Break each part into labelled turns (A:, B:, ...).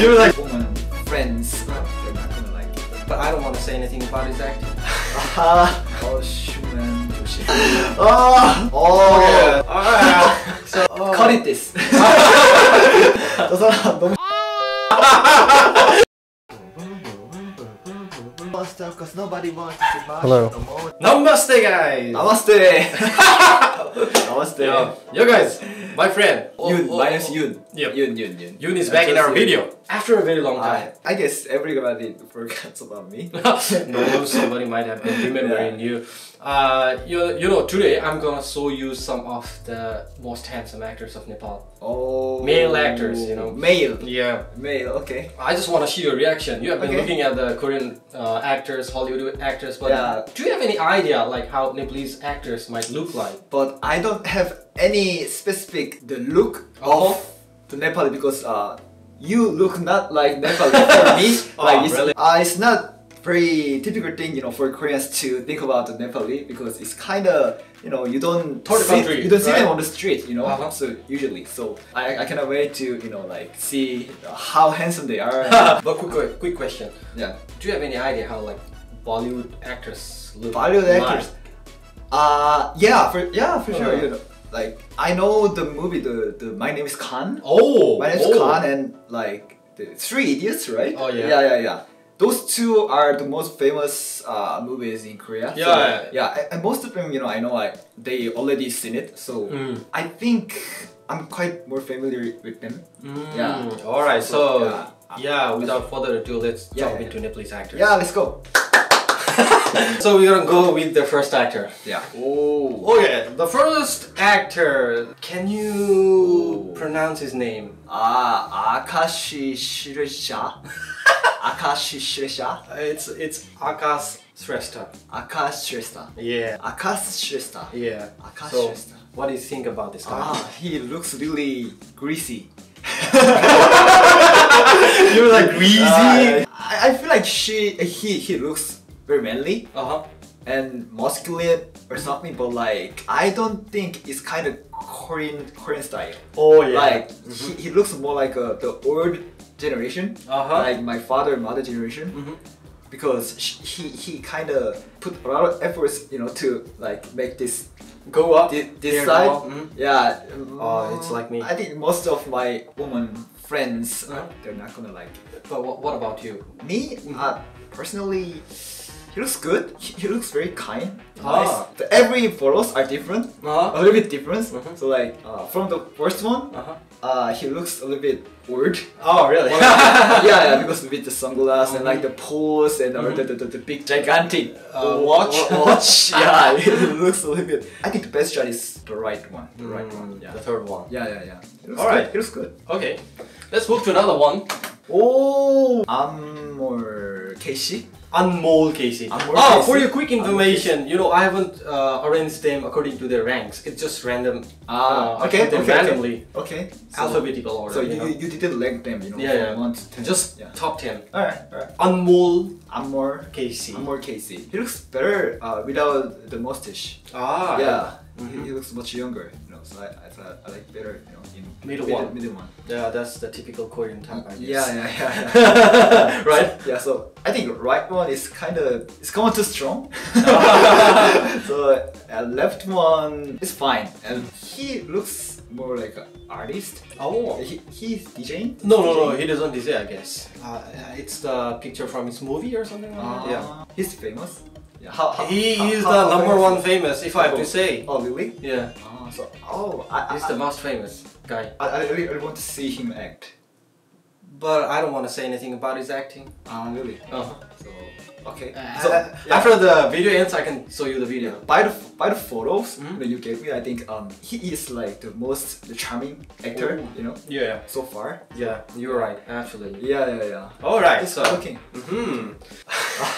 A: you were like
B: woman friends. They're not gonna like it.
A: But I don't want to say anything about his acting.
B: oh shoot, man. oh,
A: oh.
B: oh.
A: yeah. Alright. So oh.
B: cut it this. 저 사람 너무. Namaste, cause nobody wants to
A: Hello. Namaste, guys.
B: Namaste. Namaste.
A: Yo. Yo, guys. My friend.
B: Youn.
A: Oh, oh,
B: minus
A: oh.
B: Youn.
A: Yep.
B: Youn. Youn. Youn.
A: Youn is back in our video after a very long time.
B: I, I guess everybody forgets about me.
A: no, somebody might have been remembering you. Uh, you. You know, today I'm gonna show you some of the most handsome actors of Nepal.
B: Oh.
A: Male actors, you know.
B: Male.
A: Yeah.
B: Male, okay.
A: I just want to see your reaction. You have been
B: Okay.
A: looking at the Korean uh, actors, Hollywood actors, but
B: Yeah.
A: do you have any idea like how Nepalese actors might look like?
B: But I don't have any specific the look
A: Uh-huh.
B: of the Nepali because uh you look not like Nepali for me.
A: Oh,
B: like it's,
A: really?
B: uh, it's not very typical thing, you know, for Koreans to think about the Nepali because it's kind of you know you don't see,
A: country,
B: you don't see
A: right?
B: them on the street, you know.
A: Uh-huh.
B: So usually, so I, I cannot wait to you know like see how handsome they are.
A: but quick, quick question.
B: yeah,
A: Do you have any idea how like Bollywood actors look?
B: Bollywood
A: like?
B: actors. Uh yeah, for yeah for sure.
A: Uh-huh.
B: You know, like I know the movie the the My Name is Khan.
A: Oh,
B: My name's
A: oh.
B: Khan and like the Three Idiots, right?
A: Oh, yeah.
B: Yeah, yeah, yeah. Those two are the most famous uh, movies in Korea.
A: Yeah,
B: So,
A: yeah.
B: yeah. and- most of them, you know, I know like they already seen it, so
A: Mm.
B: I think I'm quite more familiar with them.
A: Mm,
B: Yeah.
A: All right. So
B: Yeah.
A: yeah, without further ado, let's
B: Yeah,
A: jump into Nepalese actors.
B: Yeah, let's go.
A: so we're gonna go with the first actor.
B: Yeah. Oh.
A: Oh yeah, the first actor. Can you pronounce his name?
B: Ah, Akashi Shirisha. Akashi Shirisha.
A: It's it's Akash Shrestha.
B: Akash Shrestha.
A: Yeah.
B: Akash Shrestha.
A: Yeah.
B: Akash
A: so,
B: Shrestha.
A: What do you think about this guy?
B: Ah, he looks really greasy.
A: You're like greasy.
B: Uh, I, I feel like she he he looks very manly
A: Uh huh.
B: and muscular or something, but like I don't think it's kind of Korean Korean style.
A: Oh yeah.
B: Like he, he looks more like uh, the old generation,
A: Uh-huh.
B: like my father and mother generation,
A: Mhm.
B: because sh- he he kind of put a lot of efforts, you know, to like make this
A: Go up.
B: thi- this side.
A: now. Mhm.
B: Yeah.
A: Oh, it's like me.
B: I think most of my woman friends, uh,
A: Uh-huh.
B: they're not gonna like it.
A: But what, what about you?
B: Me, uh, personally, he looks good. He, he looks very kind.
A: Ah.
B: Nice. The, every photos are different, a
A: Uh
B: little bit different.
A: Mhm.
B: So like uh, from the first one,
A: huh.
B: uh, he looks a little bit weird.
A: Oh really?
B: yeah, yeah, because with the sunglasses and like the pose and or the, the, the, the big gigantic
A: Uh, watch.
B: watch. yeah, it looks a little bit. I think the best shot is the right one. The right one.
A: Mm,
B: Yeah.
A: The third one.
B: Yeah, yeah, yeah.
A: Alright.
B: good. It looks good.
A: Okay. Let's move to another one.
B: Oh, Amor Casey.
A: Anmol Casey.
B: Anmol
A: oh,
B: Casey.
A: for your quick information, you know I haven't uh, arranged them according to their ranks. It's just random.
B: Ah,
A: uh,
B: okay, okay,
A: randomly,
B: Okay. So,
A: alphabetical order.
B: so
A: you
B: you,
A: know?
B: you, didn't rank them, you know,
A: Yeah, yeah.
B: one to ten.
A: just
B: yeah.
A: top ten.
B: Alright, alright.
A: Anmol
B: Amor,
A: Casey.
B: Amor Casey. He looks better uh, without the mustache.
A: Ah,
B: yeah,
A: Mhm.
B: he, he looks much younger. You know, so I, I, thought I like better. You know, in
A: Middle
B: middle,
A: one.
B: Middle one.
A: Yeah, that's the typical Korean type, I guess.
B: Yeah, yeah, yeah. yeah.
A: right?
B: Yeah, so I think right one is kind of it's kind of too strong. so uh, left one is fine, and he looks more like an artist.
A: Oh.
B: He, he's DJing.
A: No, no, no, he doesn't DJ, I guess. Uh, it's the picture from his movie or something like that. Yeah.
B: Uh, he's famous. Yeah, how, how,
A: He
B: how-
A: is
B: how-
A: the
B: how
A: number one famous, if I have
B: Oh.
A: to say.
B: Oh, really?
A: Yeah.
B: Oh, so oh, I,
A: He's
B: I,
A: the most famous guy.
B: I, I, really, really want to see him act.
A: But I don't want to say anything about his acting.
B: Ah, really?
A: Uh-huh.
B: So okay.
A: Uh,
B: so yeah.
A: After the video ends, I can show you the video.
B: by the by the photos
A: Mhm.
B: that you gave me, I think um he is like the most the charming actor,
A: Ooh.
B: you know,
A: Yeah.
B: so far.
A: Yeah, you're right, actually.
B: Yeah, yeah, yeah.
A: All right,
B: It's
A: so.
B: looking.
A: hmm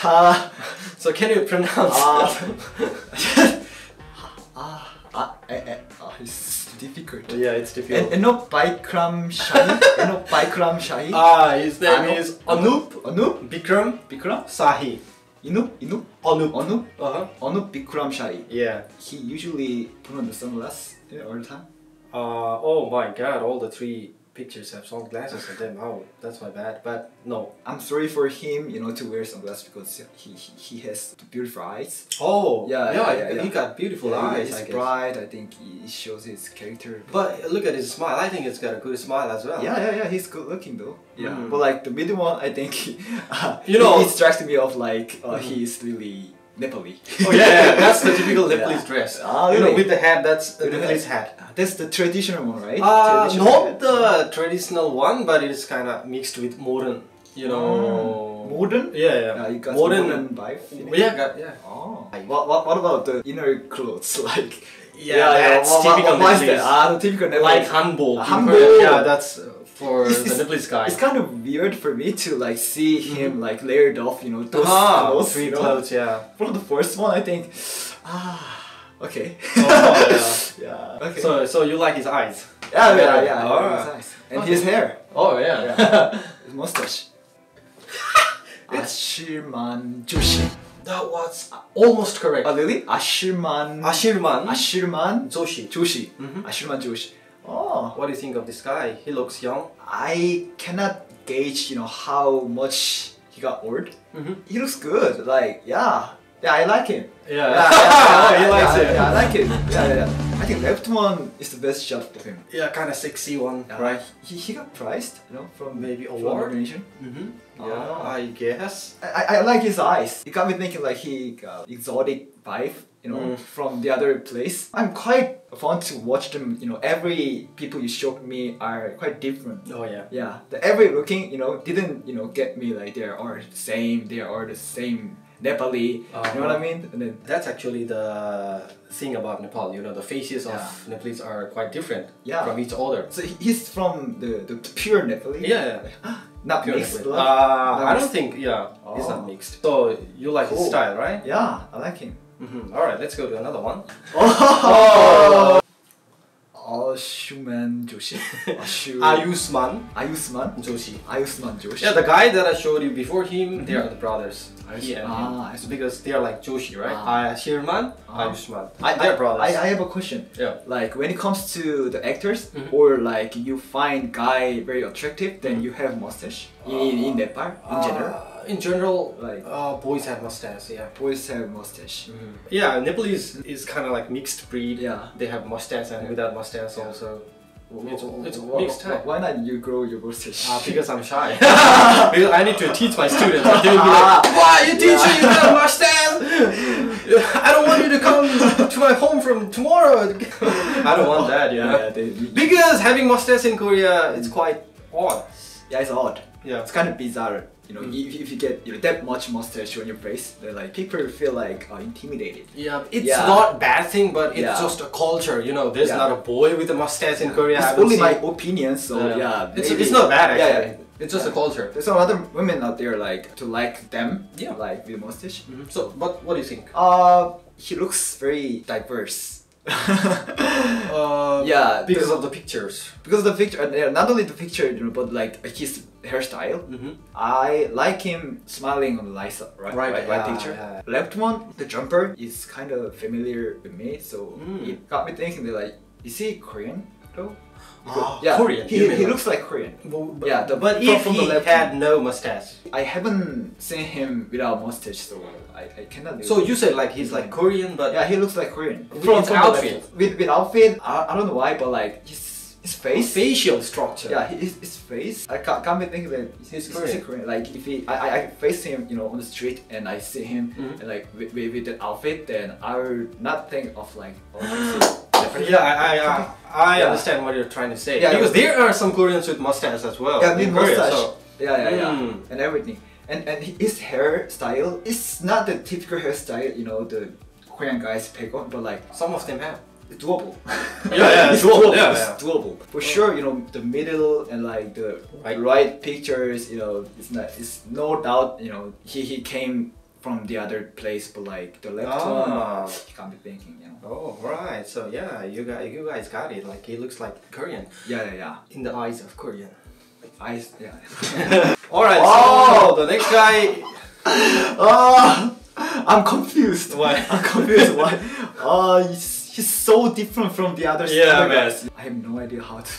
B: Ah,
A: So can you pronounce?
B: ah, ah, ah, eh, eh, ah, it's difficult.
A: yeah, it's
B: And
A: difficult.
B: Eno Bikram Shahi, Eno Bikram Shahi,
A: Ah, his name
B: Anup.
A: is Anup
B: Anup
A: Bikram
B: Bikram,
A: Sahi.
B: Inu, Inu,
A: Anup.
B: Anup,
A: Uh huh.
B: Anup Bikram Shahi.
A: Yeah.
B: He usually put on the sunglasses all the time.
A: Uh, oh my god, all the three pictures have sunglasses on them. Oh, that's my bad. But no.
B: I'm sorry for him, you know, to wear sunglasses because he he, he has beautiful eyes.
A: Oh,
B: Yeah,
A: yeah,
B: yeah, yeah,
A: he got beautiful
B: Yeah,
A: eyes.
B: He's
A: I
B: bright. I think he shows his character.
A: But look at his smile. I think it's got a good smile as well.
B: Yeah, yeah, yeah. He's good looking though. Yeah,
A: Mhm.
B: but like the middle one, I think uh,
A: You know-
B: he, he strikes me off like uh,
A: Mhm.
B: he's really Nepali.
A: Oh yeah, yeah, that's the typical
B: Yeah.
A: Nepalese dress.
B: Ah,
A: You know, with the hat, that's the Nepalese
B: hat.
A: hat.
B: That's the traditional one, right?
A: Uh,
B: Traditional
A: not
B: hat.
A: the traditional one, but it's kind of mixed with modern. You know.
B: Mm. modern.
A: Yeah, yeah.
B: Yeah, you got
A: modern.
B: modern, vibe.
A: Yeah, got, yeah.
B: Oh. What, what, what about the inner clothes? Like
A: Yeah, that's
B: what, what-
A: typical
B: what is that? Ah, the typical Nepalese.
A: Like hanbok.
B: Hanbok.
A: Yeah, that's uh, for
B: It's-
A: the Nepalese guy.
B: It's kind of weird for me to like see him like layered off, you know, those
A: ah,
B: clothes.
A: three
B: you know?
A: clothes, yeah.
B: From the first one, I think, ah, okay.
A: Oh,
B: yeah. Okay.
A: So, so you like his eyes?
B: yeah, yeah,
A: yeah.
B: yeah.
A: Alright.
B: His eyes. And
A: Okay.
B: his hair.
A: Oh yeah.
B: Yeah. his mustache. Ashirman Joshi.
A: That was almost correct.
B: Oh, really? Ashirman.
A: Ashirman
B: Ashirman
A: Joshi.
B: Joshi.
A: Mhm.
B: Ashirman Joshi. Oh.
A: What do you think of this guy? He looks young.
B: I cannot gauge, you know, how much he got old.
A: Mm-hmm.
B: He looks good. Like, yeah. Yeah, I like him.
A: Yeah.
B: Yeah, yeah, yeah,
A: he
B: yeah,
A: likes
B: yeah,
A: it.
B: Yeah, I like it. Yeah, yeah, yeah. I think left one is the best shot of him.
A: Yeah, kind of sexy one,
B: Yeah,
A: right?
B: He, he got prized, you know, from
A: Maybe award?
B: organization.
A: Mm-hmm.
B: Ah.
A: Yeah, I guess.
B: I, I, I like his eyes. It got me thinking like he got exotic vibe, you know,
A: Mm.
B: from the other place. I'm quite fond to watch them. You know, every people you showed me are quite different.
A: Oh yeah.
B: Yeah, the every looking, you know, didn't you know get me like they are all the same. They are the same Nepali. You know what I mean? And then
A: That's actually the thing about Nepal. You know, the faces of
B: Yeah.
A: Nepalese are quite different
B: Yeah.
A: from each other.
B: so he's from the, the pure Nepali.
A: Yeah.
B: not
A: Pure
B: mixed. Blood.
A: Uh, I don't think. Yeah, he's
B: Oh.
A: not mixed. So you like his style, right?
B: Yeah, I like him.
A: Mm-hmm. All right, let's go to another one.
B: Oh, Ashuman Joshi. Ashu.
A: Ayusman
B: Ayusman.
A: Joshi.
B: Ayusman Joshi.
A: Yeah, the guy that I showed you before him, they are the brothers. He and.
B: Ah,
A: because they are like Joshi, right?
B: Ah.
A: Ayashirman,
B: Ah.
A: Ayushman.
B: I,
A: They're brothers.
B: I, I have a question.
A: yeah.
B: Like when it comes to the actors,
A: Mhm.
B: or like you find guy very attractive, then
A: Mhm.
B: you have mustache in, in Nepal in general.
A: In general,
B: Like-
A: uh, boys have mustache. Yeah.
B: Boys have mustache.
A: Yeah, Nepalese is kind of like mixed breed.
B: Yeah.
A: They have mustache and
B: Yeah.
A: without mustache
B: Yeah.
A: also. It's, it's mixed type.
B: Why not you grow your mustache?
A: Uh, because I'm shy. because I need to teach my students. Be like, "Why you teaching you got mustache? I don't want you to come to my home from tomorrow." I don't want that. Yeah.
B: yeah, they,
A: Because having mustache in Korea, it's quite odd.
B: yeah, it's odd.
A: Yeah.
B: It's kind of bizarre. You know,
A: Mm.
B: if, if you get you know, that much mustache on your face, then like people feel like uh, intimidated.
A: Yeah, it's
B: Yeah.
A: not bad thing, but it's
B: Yeah.
A: just a culture. You know, there's
B: Yeah.
A: not a boy with a mustache in Korea.
B: It's only my opinion, so
A: Yeah. It's, it's not bad
B: Yeah,
A: actually.
B: yeah.
A: It's just a culture.
B: There's some other women out there like to like them,
A: Yeah.
B: like with mustache.
A: Mhm. So, but what do you think?
B: Uh, he looks very diverse.
A: Uh,
B: Yeah,
A: because of the pictures.
B: because of the picture, not only the picture, but like his hairstyle.
A: Mm-hmm.
B: I like him smiling on the right, right,
A: Right,
B: right, right
A: yeah,
B: picture.
A: yeah.
B: Left one, the jumper is kind of familiar with me, so
A: Mm.
B: it got me thinking that like, is he Korean though?
A: Ah,
B: yeah,
A: Korean,
B: He,
A: you
B: he looks like Korean.
A: But,
B: Yeah, the-
A: but
B: from-
A: if
B: from the
A: he
B: left
A: had no mustache,
B: I haven't seen him without mustache, so I, I cannot.
A: so you said like he's like Korean, but
B: yeah, he looks like Korean.
A: With his
B: the
A: outfit.
B: left- with with outfit, I, I don't know why, but like his his face.
A: facial structure.
B: Yeah, his, his face. I can't, can't be thinking that he's, he's
A: Korean.
B: Korean. Like if he, I, I, face him, you know, on the street and I see him
A: Mhm.
B: and like with, with, with that outfit, then I will not think of like, oh.
A: Yeah, I, I, I, I
B: Yeah.
A: understand what you're trying to say.
B: Yeah,
A: because there are some Koreans with mustache as well.
B: Yeah, with mustache.
A: so-
B: Yeah, yeah, yeah,
A: Mm.
B: and everything. And and his hairstyle is not the typical hairstyle, you know, the Korean guys pick on, but like
A: some of them have.
B: It's doable.
A: Yeah, yeah,
B: it's
A: it's doable,
B: doable.
A: yeah,
B: it's doable. For sure, you know, the middle and like the
A: Right.
B: right, pictures, you know, it's not, it's no doubt, you know, he, he came from the other place, but like the left
A: Ah.
B: one, he can't be thinking, you know.
A: Oh right, so yeah, you guys, you guys got it. Like he looks like Korean
B: Yeah, yeah, yeah.
A: in the eyes of Korean.
B: Eyes, yeah.
A: All right,
B: Oh!
A: so the next guy.
B: oh, I'm confused.
A: Why?
B: I'm confused. Why? Oh, he's, he's so different from the other
A: Yeah,
B: other
A: man.
B: guys. I have no idea how to.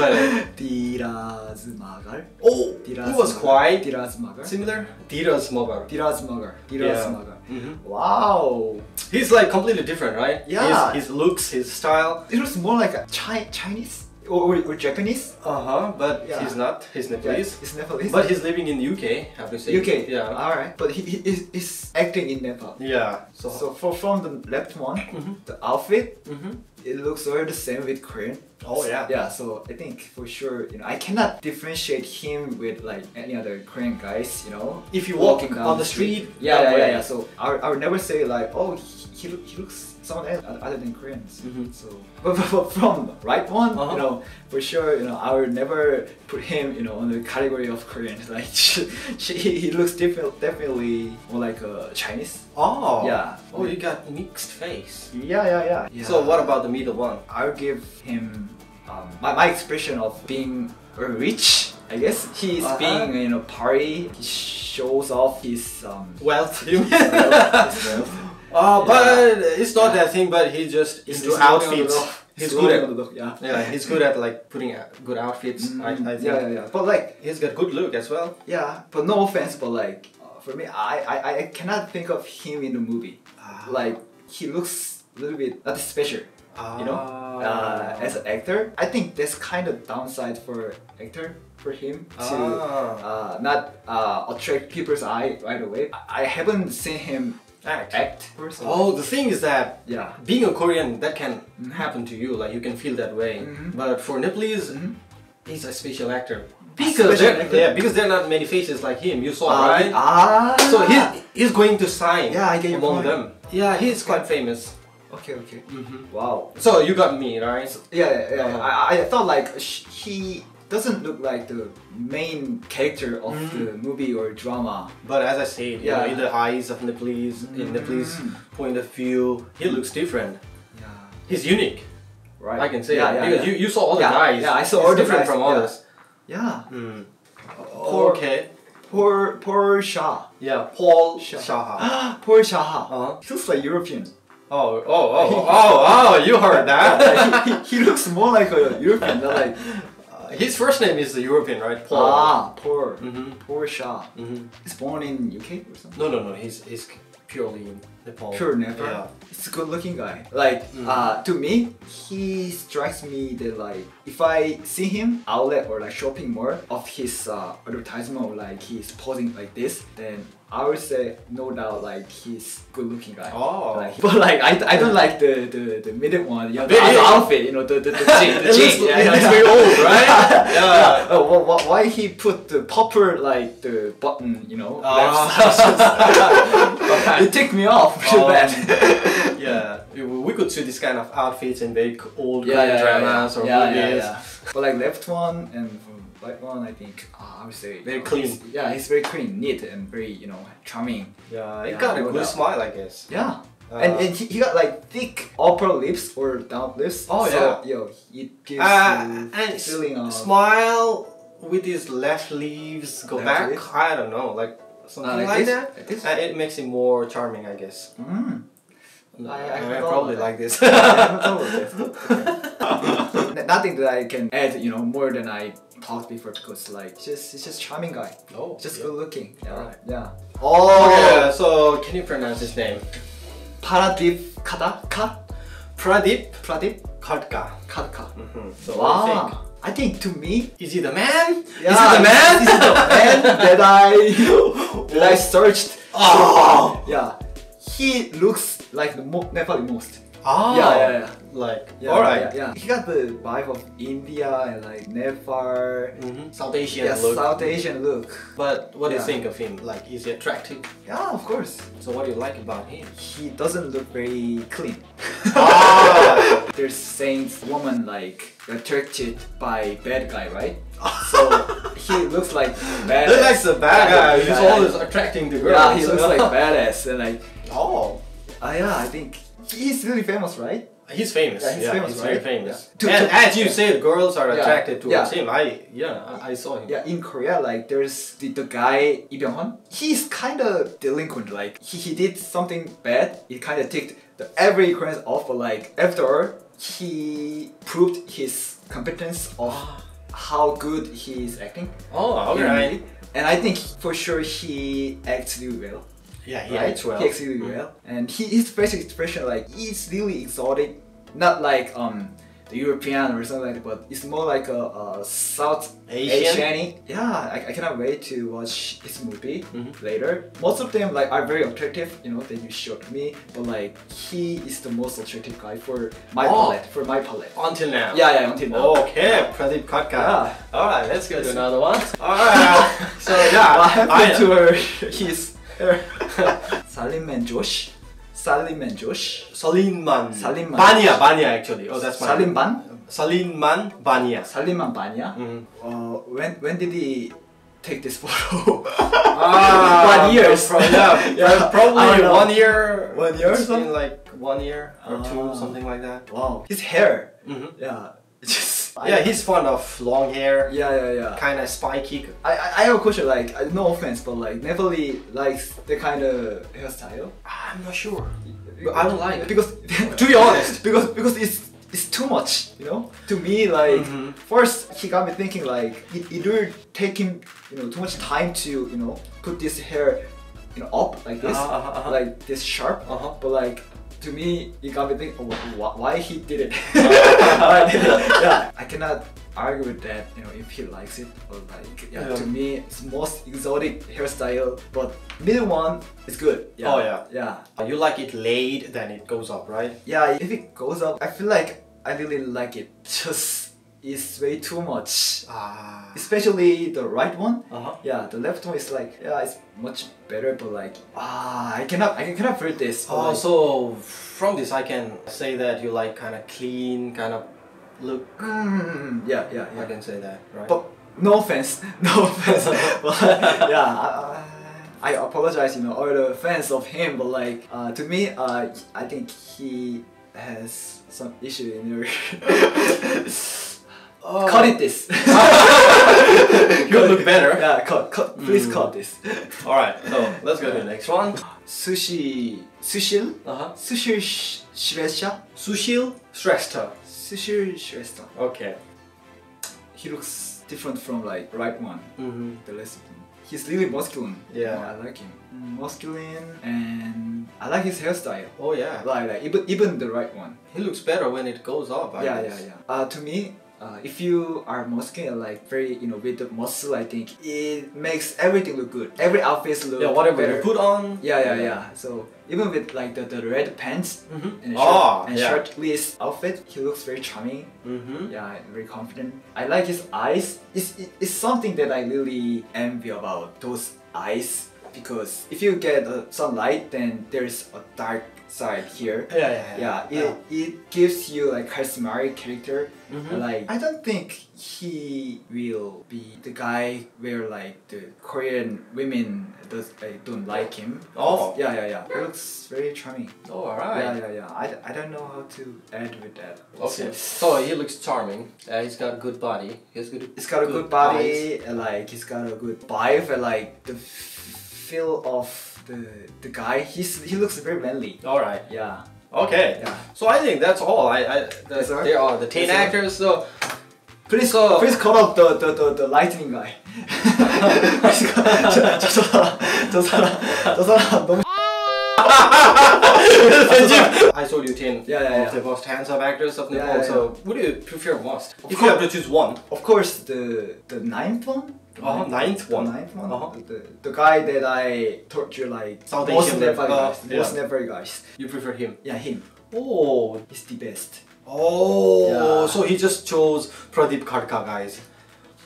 A: But,
B: Diraz Magar.
A: oh,
B: Diraz
A: he was
B: Magar.
A: quite
B: Diraz Magar.
A: similar. Diraz Mogar.
B: Diraz Magar. Diraz
A: Yeah.
B: Magar.
A: Mhm.
B: Wow.
A: He's like completely different, right?
B: Yeah.
A: His, his looks, his style.
B: It was more like a Chi- Chinese or, or, or Japanese.
A: Uh huh. But
B: Yeah.
A: he's not. He's Nepalese.
B: He's Nepalese.
A: But he's living in the UK. Have to say.
B: UK.
A: Yeah.
B: All right. But he, he is he's acting in Nepal.
A: Yeah. So.
B: So for, from the left one,
A: Mhm.
B: the outfit
A: Mhm.
B: it looks very the same with Korean.
A: Oh yeah.
B: Yeah, so I think for sure, you know, I cannot differentiate him with like any other Korean guys, you know.
A: If you walk
B: walking
A: on the street,
B: Yeah, yeah, yeah, yeah. So I, would- I would never say like, oh, he, he, he looks someone else other- other than Koreans.
A: Mhm.
B: So, but, but, from right one,
A: Uh-huh.
B: you know, for sure, you know, I would never put him, you know, on the category of Korean. Like, she, she, he looks definitely, definitely more like a Chinese.
A: Oh.
B: Yeah.
A: Oh, you got mixed face.
B: Yeah, yeah, yeah.
A: So what about the middle one?
B: I'll give him um, my, my expression of being rich. I guess he's
A: Uh-huh.
B: being you know party. He shows off his um.
A: Wealth. You mean?
B: wealth, his wealth.
A: Oh,
B: Yeah.
A: but it's not that thing. But he just
B: He's
A: into
B: rolling on the
A: outfits. He's good at.
B: yeah.
A: Yeah, he's good at like putting out good outfits.
B: Mm,
A: I, I think.
B: yeah, yeah, yeah. But like,
A: He's got good look as well.
B: yeah. But no offense, but like, uh, for me, I, I I cannot think of him in the movie. Like, he looks a little bit not special. You know,
A: Ah.
B: uh, as an actor, I think that's kind of downside for actor for him to
A: Ah.
B: uh, not uh, attract people's eye right away. I I haven't seen him
A: act.
B: act personally.
A: Oh, the thing is that
B: yeah.
A: being a Korean, that can
B: Mhm.
A: happen to you. Like you can feel that way.
B: Mhm.
A: But for Nepalese,
B: Mhm.
A: he's a special actor. Because there,
B: actor?
A: yeah, because there are not many faces like him. You saw,
B: Ah,
A: right?
B: Ah.
A: So he's he's going to sign
B: Yeah, I get your
A: among them. Yeah, he's quite famous.
B: Okay, okay.
A: hmm
B: Wow.
A: So you got me right.
B: Yeah, yeah. yeah.
A: Uh-huh.
B: I, I thought like sh- he doesn't look like the main character of
A: Mhm.
B: the movie or drama.
A: But as I said, you know,
B: Yeah.
A: in the eyes of Nepalese, in Nepalese
B: Mm.
A: point of view, he looks different.
B: Yeah.
A: He's unique.
B: Right.
A: I can say
B: yeah,
A: that
B: yeah,
A: because
B: yeah.
A: you, you saw all the
B: Yeah,
A: guys.
B: yeah, I saw
A: He's
B: all the
A: different
B: guys,
A: from
B: yeah.
A: others.
B: Yeah.
A: Mm.
B: Poor-
A: okay.
B: Poor, poor Shah.
A: Yeah, Paul
B: Shah.
A: Shaha.
B: poor Shah.
A: Uh-huh.
B: He looks like European.
A: Oh, oh, oh, oh, oh, you heard that.
B: He, he, he looks more like a European than like
A: Uh, His first name is the European, right? Paul.
B: ah poor
A: Mm-hmm.
B: poor Shah.
A: Mm-hmm.
B: He's born in UK or something.
A: No, no, no. He's he's purely in Nepal.
B: Pure never.
A: Yeah.
B: He's a good looking guy. Like
A: Mm.
B: uh to me, he strikes me that like if I see him outlet or like shopping mall of his uh, advertisement or like he's posing like this, then I would say no doubt like he's good looking guy.
A: Oh.
B: Like, but like I, I don't like the the, the middle one, you know, the,
A: Yeah,
B: the outfit, you know, the the, the jean, the
A: It
B: jean.
A: looks-
B: yeah,
A: it
B: yeah,
A: looks very old, right?
B: yeah.
A: Yeah.
B: Uh, wh- wh- why he put the popper like the button, you know?
A: Ah.
B: It ticked me off real
A: Um,
B: bad.
A: yeah, we could see this kind of outfits in very old
B: yeah, yeah,
A: dramas
B: yeah,
A: or
B: yeah,
A: movies.
B: yeah, yeah. But like left one and right one, I think uh, I would say
A: Very clean.
B: he's- Yeah, he's very clean, neat, and very you know charming.
A: Yeah,
B: Yeah,
A: got a good smile, I guess.
B: Yeah.
A: Uh,
B: and, and he, he got like thick upper lips or down lips.
A: Oh,
B: so,
A: yeah.
B: Yo, it gives
A: Uh,
B: you
A: and
B: feeling of
A: smile with his left leaves go
B: Left
A: back.
B: leaves?
A: I don't know, like something
B: uh,
A: like,
B: this,
A: that.
B: Like this.
A: Uh, it makes him more charming, I guess.
B: Mm. I- I
A: I, probably like this.
B: Yeah, that's all it is. Okay. Nothing that I can add, you know, more than I talked before because like it's just it's just charming guy.
A: oh,
B: Just
A: yeah.
B: good looking. Yeah.
A: Alright.
B: Yeah.
A: Oh yeah. So can you pronounce his name?
B: Paradip Kada Ka
A: Pradip
B: Pradip
A: Khadka.
B: Kadka.
A: Mm-hmm. So what do you think?
B: Wow. I think to me,
A: Is he the man?
B: yeah,
A: Is he the man?
B: This is the man that I that I searched.
A: Oh.
B: Yeah. He looks like the mo- Nepali most.
A: Oh.
B: Yeah, yeah, yeah.
A: Like,
B: Yeah,
A: alright.
B: Yeah, yeah. He got the vibe of India and like Nepal.
A: Mm-hmm. South Asian
B: Yeah,
A: look.
B: South Asian look.
A: But what do you think of him? Like, is he attractive?
B: Yeah, of course.
A: So what do you like about him?
B: He doesn't look very clean.
A: Ah.
B: There's saying woman like attracted by bad guy, right? So he looks like badass.
A: He likes the bad guy. He's
B: Yeah,
A: always attracting the girls.
B: Yeah, he looks like badass and like
A: Oh.
B: uh, yeah, I think he's really famous, right?
A: He's famous.
B: Yeah,
A: Yeah,
B: he's
A: he's,
B: famous,
A: very famous.
B: Yeah.
A: And as you said, girls are attracted towards him. I yeah, I, I saw him.
B: Yeah, in Korea, like there's the, the guy Lee Byung-hun. He's kind of delinquent. Like he, he did something bad. It kind of ticked the every Koreans offer like after all he proved his competence of how good he is acting.
A: Oh, okay.
B: movie. And I think for sure he acts really well.
A: Yeah, he
B: right?
A: acts well.
B: He acts really
A: Mm.
B: well. And he, his facial expression, like, it's really exotic. Not like um the European or something like that, but it's more like a, a South
A: Asian?
B: Asian. Yeah, I, I cannot wait to watch this movie
A: Mhm.
B: later. Most of them like are very attractive, you know, that you showed me. But like he is the most attractive guy for my
A: Oh.
B: palette. For my palette.
A: Until now.
B: Yeah, yeah, until now.
A: Okay, Pradeep Khadka.
B: Yeah.
A: Alright, let's go to another one. Alright. so yeah,
B: what happened
A: I-
B: to her? His hair. Salim and Josh. Salim and Josh.
A: Salim Man.
B: Salim Man.
A: Bania, Bania actually. Oh, that's my
B: Salim Ban.
A: Salim Man Bania.
B: Salim and Banya.
A: Mhm.
B: Uh, when when did he take this photo?
A: Ah,
B: years.
A: Pro- yeah,
B: Yeah,
A: probably
B: I don't know.
A: one year.
B: One year or
A: It's been like one year or two,
B: Ah.
A: something like that.
B: wow, his hair.
A: hmm
B: Yeah.
A: Yeah, he's fond of long hair,
B: Yeah, yeah, yeah.
A: kind of spiky.
B: I, I, I have a question. Like, no offense, but like, Nepali likes the kind of hairstyle.
A: I'm not sure. But I don't like it.
B: because.
A: To be honest.
B: because because it's it's too much. You know, to me, like
A: Mhm.
B: first he got me thinking like it either take him you know too much time to you know put this hair you know up like this,
A: Uh-huh, uh-huh, uh-huh.
B: like this sharp.
A: Uh-huh.
B: But like to me, it got me thinking, why he did it? Why he did it? yeah, I cannot argue with that. You know, if he likes it, but like yeah,
A: Yeah.
B: to me, it's most exotic hairstyle. But middle one is good. Yeah.
A: Oh, yeah.
B: yeah,
A: You like it laid, then it goes up, right?
B: yeah. If it goes up, I feel like I really like it. Just it's way too much.
A: Ah.
B: Especially the right one.
A: Uh huh.
B: Yeah, the left one is like yeah, it's much better, but like ah, I cannot, I cannot feel this.
A: Oh,
B: like,
A: so from this, I can say that you like kind of clean, kind of look.
B: mm, yeah, yeah, yeah.
A: I can say that, right?
B: But no offense, no offense. but yeah, I, I apologize, you know, all the fans of him. But like, uh, to me, uh, I think he has some issue in your.
A: Oh.
B: cut it this.
A: you look better.
B: Yeah, cut, cut. Please
A: Mm.
B: cut this.
A: All right, so let's go to the next one.
B: Sushi, Sushil,
A: Uh huh.
B: Sushil Sh- Shrestha,
A: Sushil Shrestha.
B: Sushil Shrestha.
A: Okay.
B: He looks different from like right one.
A: Mm-hmm.
B: the rest of them. He's really masculine.
A: Yeah.
B: Know, I like him. Masculine and I like his hairstyle.
A: Oh yeah.
B: Like, like even even the right one.
A: He looks better when it goes up. I
B: yeah,
A: guess.
B: yeah, yeah. Uh, to me, uh, if you are masculine, like very you know with the muscle, I think it makes everything look good. Every outfit look
A: Yeah, whatever
B: better.
A: you put on.
B: Yeah, yeah, yeah. So even with like the, the red pants
A: Mm-hmm.
B: and,
A: Oh,
B: shirt, and
A: yeah.
B: shirtless outfit, he looks very charming.
A: Mm-hmm.
B: Yeah, very confident. I like his eyes. It's, it- it's something that I really envy about those eyes because if you get uh, sunlight, then there's a dark side here.
A: Yeah, yeah,
B: Yeah, it, it gives you like charismatic character.
A: Mhm.
B: Like I don't think he will be the guy where like the Korean women does like, don't like him.
A: Oh.
B: yeah, yeah, yeah. It looks very charming.
A: Oh, alright.
B: Yeah, yeah, yeah. I, I don't know how to add with that.
A: Okay. So he looks charming. Uh, he's got a good body. He's good.
B: It's got a good, body, and like he's got a good vibe, and like the feel of the the guy. He's he looks very manly.
A: All right.
B: Yeah.
A: Okay.
B: Yeah.
A: So I think that's all. I, I
B: That's
A: the,
B: all?
A: there are the ten
B: That's all?
A: actors. So
B: Please,
A: So-
B: please cut off the the, the, the lightning guy. please cut- 저, 저 사람 저 사람 저 사람 너무
A: I told you ten
B: Yeah, yeah,
A: of
B: yeah.
A: the most handsome actors of
B: Yeah,
A: Nepal.
B: yeah,
A: So what do you prefer most?
B: Of
A: if
B: course-
A: you have to choose one.
B: Of course, the the ninth one.
A: Uh-huh, ninth
B: the
A: one.
B: ninth one.
A: Uh-huh.
B: The, the guy that I you like
A: South
B: most
A: Asian,
B: Nepali
A: uh,
B: guys. Most
A: yeah.
B: Nepali guys.
A: You prefer him.
B: Yeah, him.
A: Oh.
B: He's the best.
A: Oh.
B: Yeah.
A: So he just chose Pradeep Khadka, guys.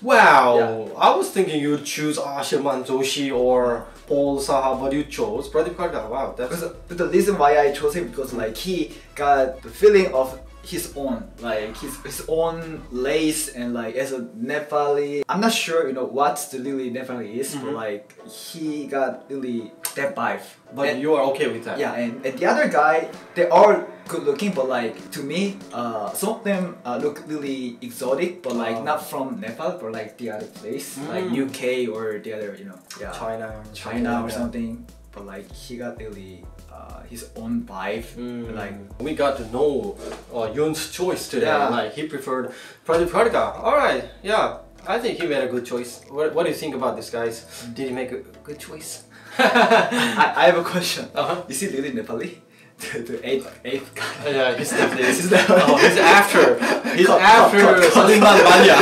A: Wow.
B: Yeah.
A: I was thinking you'd choose Ashirman Joshi or Paul Saha, but you chose Pradeep Khadka. Wow. That's
B: Because but the reason why I chose him because like he got the feeling of his own like his his own lace and like as a Nepali I'm not sure you know what the really Nepali is but
A: Mhm.
B: like he got really that vibe
A: but
B: And-
A: you are okay with that.
B: yeah and, and the other guy they are good looking but like to me uh some of them uh, look really exotic but like
A: Oh.
B: not from Nepal but like the other place like
A: Mm.
B: UK or the other you know yeah
A: China.
B: China or
A: yeah.
B: something. But like he got really uh, his own vibe.
A: Mm.
B: Like
A: we got to know uh, Youn's choice today.
B: Yeah.
A: Like he preferred Pradeep Khadka. All right, yeah, I think he made a good choice. What, what do you think about this, guys? Did he make a good choice?
B: I, I have a question.
A: Uh-huh.
B: Is he really Nepali? the, the eighth eighth guy.
A: Yeah, he's definitely.
B: He's
A: oh, he's after. He's after
B: cut.
A: Banya.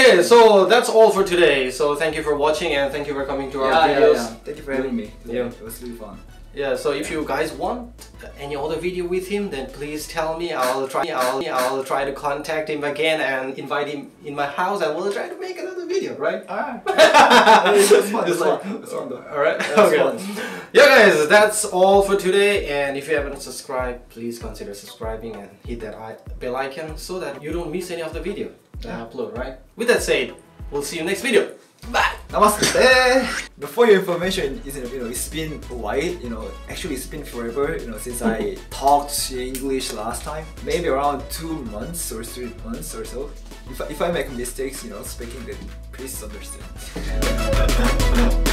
A: Okay, so that's all for today. So thank you for watching and thank you for coming to our
B: yeah, yeah,
A: videos.
B: yeah. Thank you for having me.
A: Yeah.
B: It was really fun.
A: Yeah, so if you guys want any other video with him, then please tell me. I'll try. I'll I'll try to contact him again and invite him in my house, and we'll try to make another video, right?
B: Alright. it was fun. It
A: It's
B: fun. It fun though.
A: All right. Okay.
B: fun.
A: Yeah, guys, that's all for today. And if you haven't subscribed, please consider subscribing and hit that bell icon so that you don't miss any of the video that I upload. Right. With that said, we'll see you next video. Bye.
B: Namaste. Before your information is you know it's been a while you know actually it's been forever you know since I talked English last time maybe around two months or three months or so if I, if I make mistakes you know speaking then please understand.